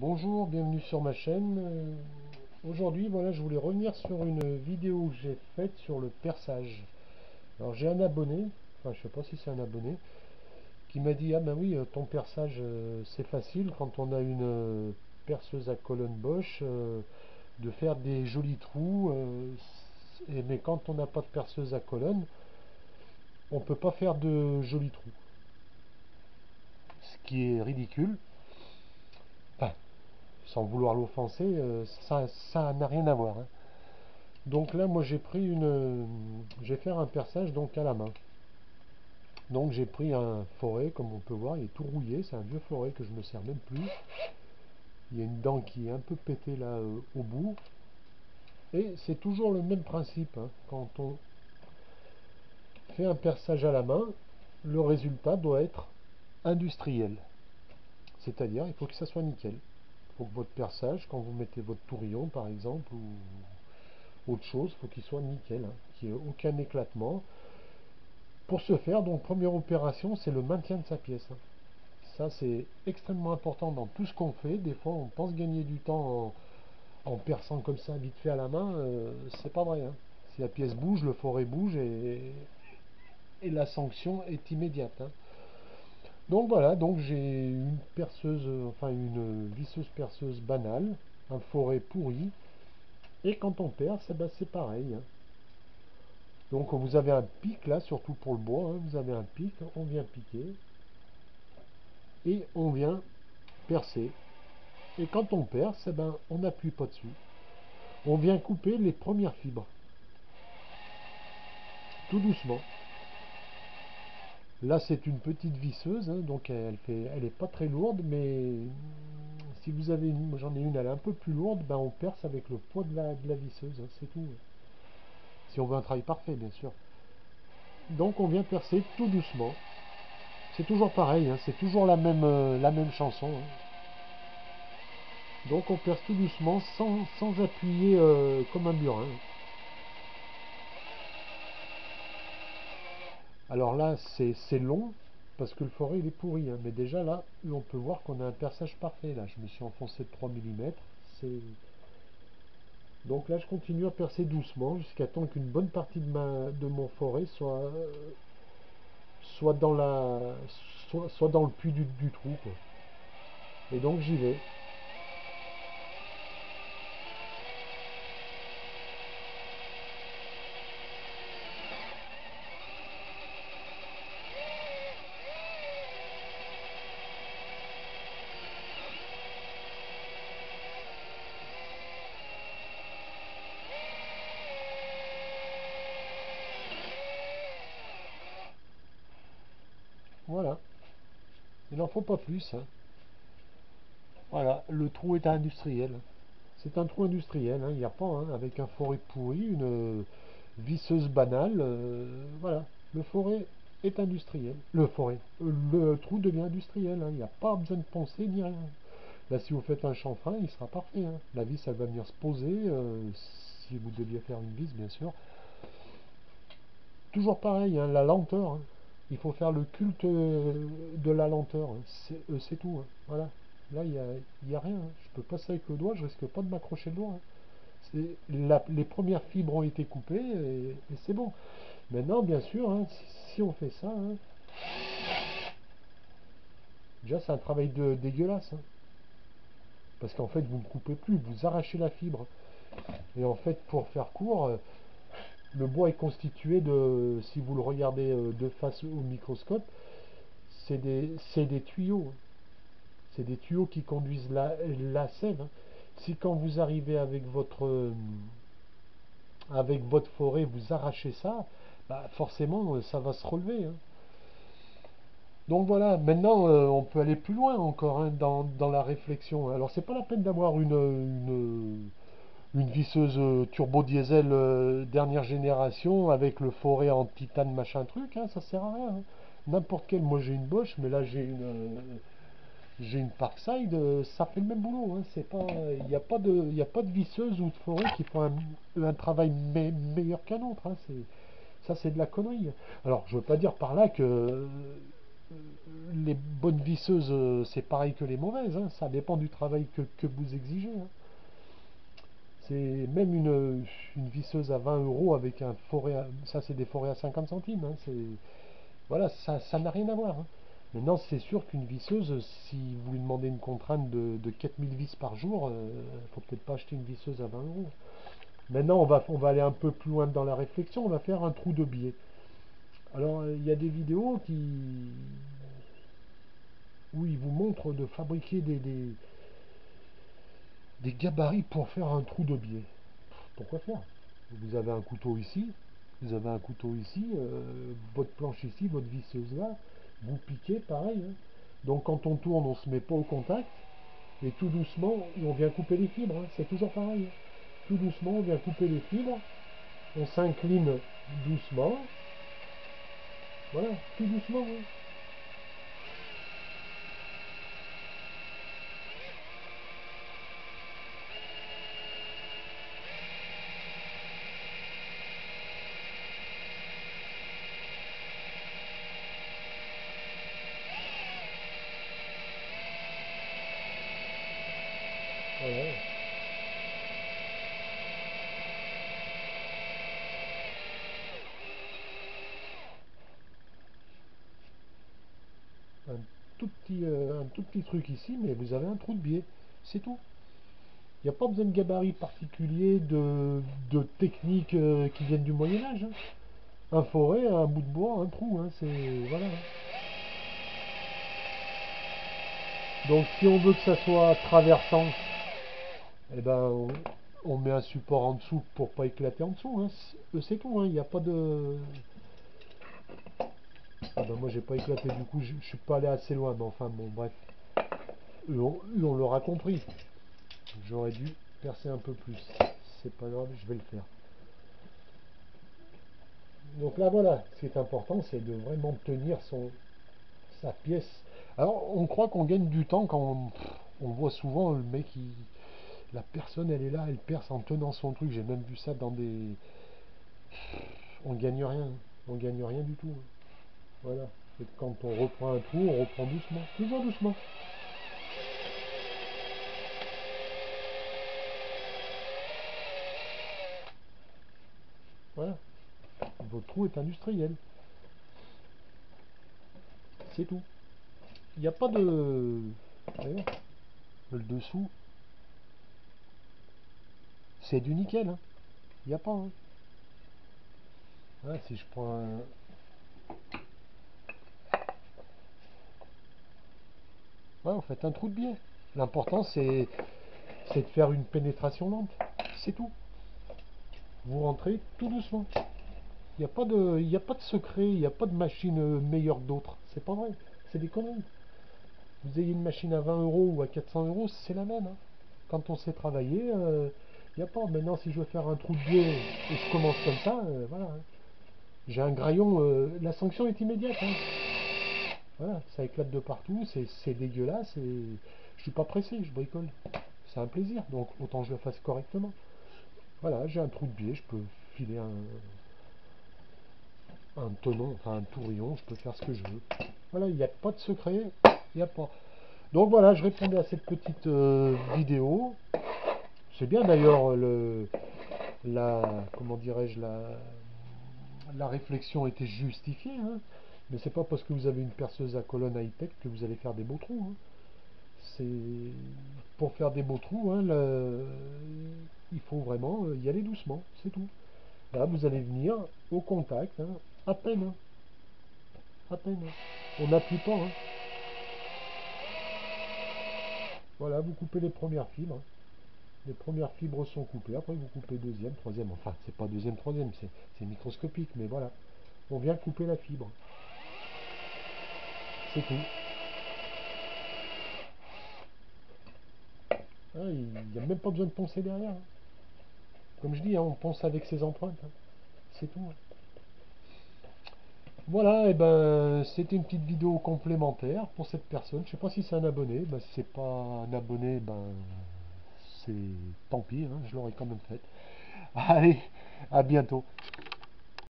Bonjour, bienvenue sur ma chaîne. Euh, Aujourd'hui, voilà, je voulais revenir sur une vidéo que j'ai faite sur le perçage. Alors j'ai un abonné, enfin je sais pas si c'est un abonné, qui m'a dit ah ben oui, euh, ton perçage euh, c'est facile quand on a une perceuse à colonne Bosch de faire des jolis trous. mais quand on n'a pas de perceuse à colonne, on peut pas faire de jolis trous. Ce qui est ridicule. Sans vouloir l'offenser, euh, ça n'a rien à voir. hein. Donc là, moi j'ai pris une, vais faire un perçage donc à la main. Donc j'ai pris un forêt, comme on peut voir, il est tout rouillé, c'est un vieux forêt que je me sers même plus. Il y a une dent qui est un peu pétée là euh, au bout. Et c'est toujours le même principe. hein. Quand on fait un perçage à la main, le résultat doit être industriel. C'est-à-dire, il faut que ça soit nickel. Que votre perçage, quand vous mettez votre tourillon par exemple, ou autre chose, faut qu'il soit nickel, hein, qu'il n'y ait aucun éclatement. Pour ce faire, donc première opération, c'est le maintien de sa pièce. hein. Ça, c'est extrêmement important dans tout ce qu'on fait. Des fois, on pense gagner du temps en, en perçant comme ça, vite fait à la main. euh, c'est pas vrai. hein. Si la pièce bouge, le forêt bouge et, et la sanction est immédiate. Donc voilà, donc j'ai une perceuse, euh, enfin une visseuse perceuse banale, un forêt pourri, et quand on perce, eh ben, c'est pareil. hein. Donc vous avez un pic là, surtout pour le bois, hein, vous avez un pic, on vient piquer, et on vient percer. Et quand on perce, eh ben, on n'appuie pas dessus. On vient couper les premières fibres, tout doucement. Là, c'est une petite visseuse, hein, donc elle fait, est pas très lourde, mais si vous avez une, j'en ai une, elle est un peu plus lourde, ben on perce avec le poids de la, visseuse, hein, c'est tout. Si on veut un travail parfait, bien sûr. Donc on vient percer tout doucement. C'est toujours pareil, hein, c'est toujours la même, euh, chanson. Donc on perce tout doucement, sans, sans appuyer euh, comme un burin. Alors là, c'est long, parce que le forêt il est pourri. hein, Mais déjà là, on peut voir qu'on a un perçage parfait. Là, je me suis enfoncé de 3 mm. Donc là, je continue à percer doucement jusqu'à temps qu'une bonne partie de, mon forêt soit, dans la, soit, dans le puits du, trou. Et donc j'y vais. Voilà. Il n'en faut pas plus. hein. Voilà, le trou est industriel. C'est un trou industriel, hein, il n'y a pas, hein, avec un forêt pourri, une euh, visseuse banale. euh, voilà, le forêt est industriel. Le forêt, le trou devient industriel, il n'y a pas besoin de penser ni rien. Là, si vous faites un chanfrein, il sera parfait. La vis, elle va venir se poser, euh, si vous deviez faire une vis, bien sûr. Toujours pareil, la lenteur. Il faut faire le culte euh, de la lenteur. C'est euh, tout. hein. Voilà. Là, il n'y a, a rien. hein. Je peux passer avec le doigt, je risque pas de m'accrocher le doigt. hein. Les premières fibres ont été coupées et, c'est bon. Maintenant, bien sûr, si, si on fait ça, déjà c'est un travail de, dégueulasse. Parce qu'en fait, vous ne coupez plus, vous arrachez la fibre. Et en fait, pour faire court, euh, le bois est constitué de, si vous le regardez euh, de face au microscope, c'est des, des tuyaux. hein. C'est des tuyaux qui conduisent la, la sève. hein. Si quand vous arrivez avec votre, euh, avec votre forêt, vous arrachez ça, bah forcément, euh, ça va se relever. hein. Donc voilà, maintenant on peut aller plus loin encore dans, dans la réflexion. Alors c'est pas la peine d'avoir une, une visseuse euh, turbo diesel euh, dernière génération avec le forêt en titane machin truc, hein, ça sert à rien. hein. N'importe quel, moi j'ai une Bosch, mais là j'ai une euh, j'ai une Parkside, ça fait le même boulot. hein. C'est pas, il n'y a pas de, pas de visseuse ou de forêt qui font un, travail me- meilleur qu'un autre. hein. Ça c'est de la connerie. Alors je veux pas dire par là que les bonnes visseuses, c'est pareil que les mauvaises. Ça dépend du travail que, vous exigez. Hein. C'est même une, visseuse à 20 euros avec un forêt, ça c'est des forêts à 50 centimes. Hein. voilà, ça n'a rien à voir. Maintenant, c'est sûr qu'une visseuse, si vous lui demandez une contrainte de, 4000 vis par jour, il euh, faut peut-être pas acheter une visseuse à 20 euros. Maintenant, on va, on va aller un peu plus loin dans la réflexion, on va faire un trou de biais. Alors, il y a des vidéos qui, où ils vous montrent de fabriquer des, gabarits pour faire un trou de biais. Pourquoi faire? Vous avez un couteau ici, vous avez un couteau ici, euh, votre planche ici, votre visseuse là, vous piquez, pareil. Hein. Donc quand on tourne, on se met pas au contact. Et tout doucement, on vient couper les fibres. Hein. C'est toujours pareil. Hein. Tout doucement, on vient couper les fibres. On s'incline doucement. Voilà, tout doucement. Un tout, euh, un tout petit truc ici, mais vous avez un trou de biais. C'est tout. Il n'y a pas besoin de gabarit particulier, de, de techniques euh, qui viennent du Moyen-Âge. Hein. Un forêt, un bout de bois, un trou. Hein, c'est voilà. Donc si on veut que ça soit traversant, eh ben, on, met un support en dessous pour pas éclater en dessous. Hein. C'est tout, hein. il n'y a pas de... Ah ben moi j'ai pas éclaté, du coup je, suis pas allé assez loin, mais enfin bon bref. on, l'aura compris. J'aurais dû percer un peu plus. C'est pas grave, je vais le faire. Donc là voilà, ce qui est important c'est de vraiment tenir son sa pièce. Alors on croit qu'on gagne du temps quand on, on voit souvent le mec qui la personne elle est là, elle perce en tenant son truc. J'ai même vu ça dans des. On gagne rien, on gagne rien du tout. Voilà. Et quand on reprend un trou, on reprend doucement, toujours doucement. Voilà. Votre trou est industriel. C'est tout. Il n'y a pas de... Le dessous, c'est du nickel. Il hein. n'y a pas. Hein. si je prends un... Ouais, vous faites un trou de biais. L'important, c'est de faire une pénétration lente. C'est tout. Vous rentrez tout doucement. Il n'y a, pas de, a pas de secret, il n'y a pas de machine meilleure que d'autres. C'est pas vrai. C'est des conneries. Vous ayez une machine à 20 euros ou à 400 euros, c'est la même. Hein. Quand on sait travailler, euh, il n'y a pas. Maintenant, si je veux faire un trou de biais et je commence comme ça, euh, voilà. Hein. J'ai un graillon, euh, la sanction est immédiate. Hein. Voilà, ça éclate de partout, c'est dégueulasse et je suis pas pressé, je bricole. C'est un plaisir, donc autant je le fasse correctement. Voilà, j'ai un trou de biais, je peux filer un, un enfin un tourillon, je peux faire ce que je veux. Voilà, il n'y a pas de secret, il n'y a pas. Donc voilà, je répondais à cette petite euh, vidéo. C'est bien d'ailleurs le la comment dirais-je la la réflexion était justifiée, hein. Mais c'est pas parce que vous avez une perceuse à colonne high-tech que vous allez faire des beaux trous. Hein. C'est pour faire des beaux trous, hein, il faut vraiment y aller doucement, c'est tout. Là, vous allez venir au contact, à peine, à peine. On n'appuie pas. Voilà, vous coupez les premières fibres les premières fibres sont coupées, après vous coupez deuxième, troisième, enfin c'est pas deuxième, troisième, c'est microscopique, mais voilà, on vient couper la fibre. C'est tout. Ah, il n'y a même pas besoin de poncer derrière. Hein. Comme je dis, hein, on ponce avec ses empreintes. Hein. C'est tout. Voilà, et ben c'était une petite vidéo complémentaire pour cette personne. Je sais pas si c'est un abonné. Ben, si c'est pas un abonné, ben c'est tant pis, je l'aurais quand même fait. Allez, à bientôt.